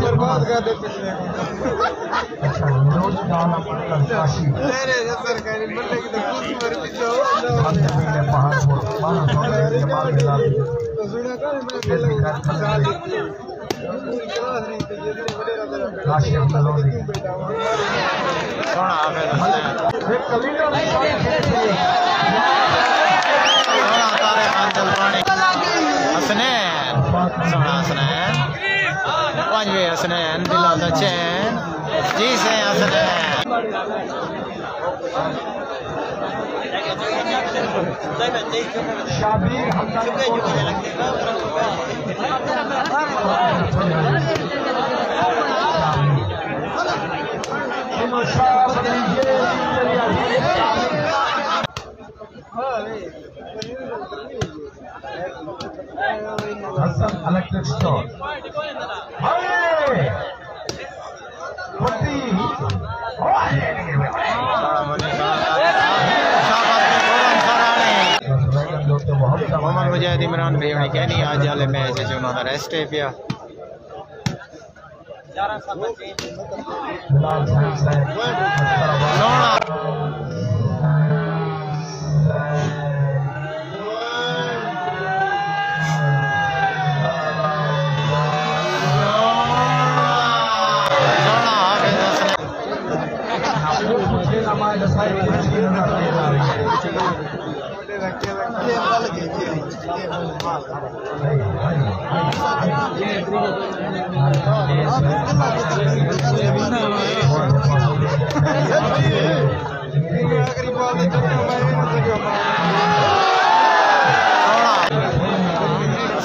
برباد کر دے پچھلے سرکاری بندے کی تو مر پیچھے کر میں سونا سونا تارے خان حسنین سونا حسنین پانچویں حسنین دلا دا چین جی سے Hasnain Hassan Electric Store. Hey! محمد مجاہد عمران بھیونی کہنی آج والے میچ چ انہوں دا ریسٹ ہے پیا سونا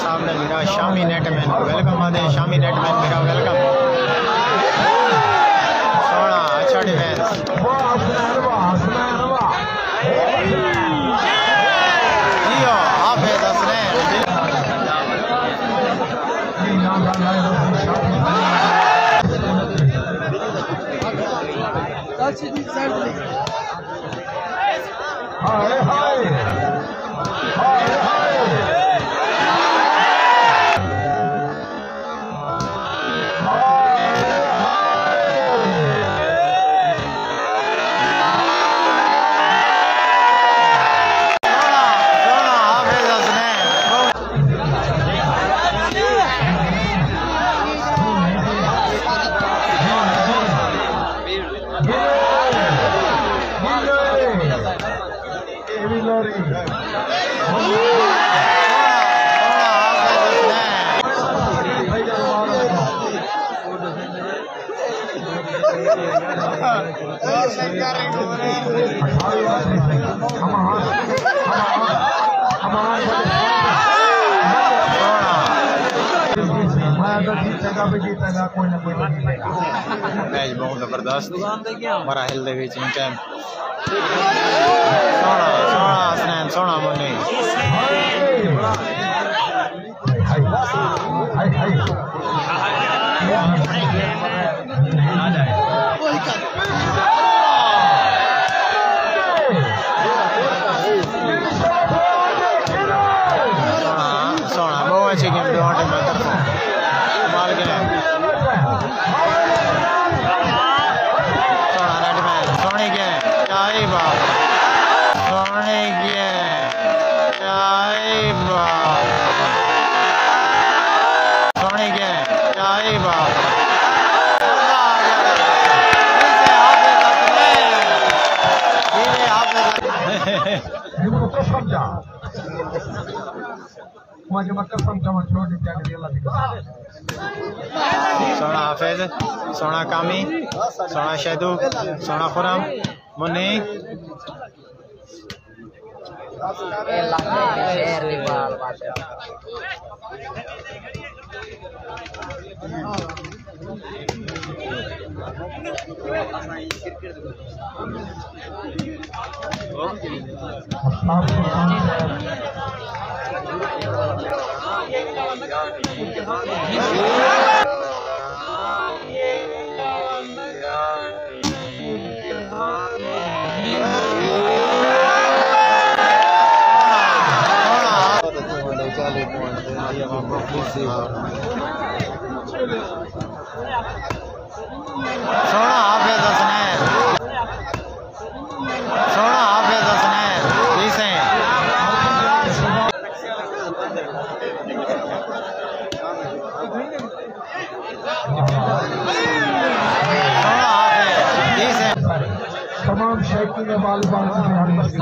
سامنے میرا شامی نیٹ مین ویلکم آدھے شامی نیٹ مین میرا ویلکم۔ Hi, hi! سونا حافظ میچ بہت زبردست مراحل دے وچ in time main Sony game چاہی بات۔ سمجھا میں چھوڑ دی کیا کری اللہ دی سونا حافظ سونا کامی سونا شہدو سونا خرم منی Yeah. سونا حافظ تمام شیخین والبان سے ہماری